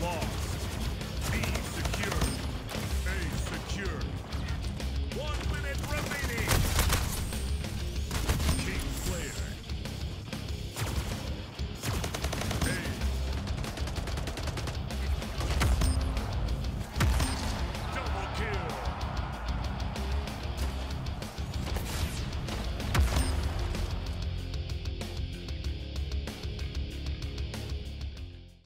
Long.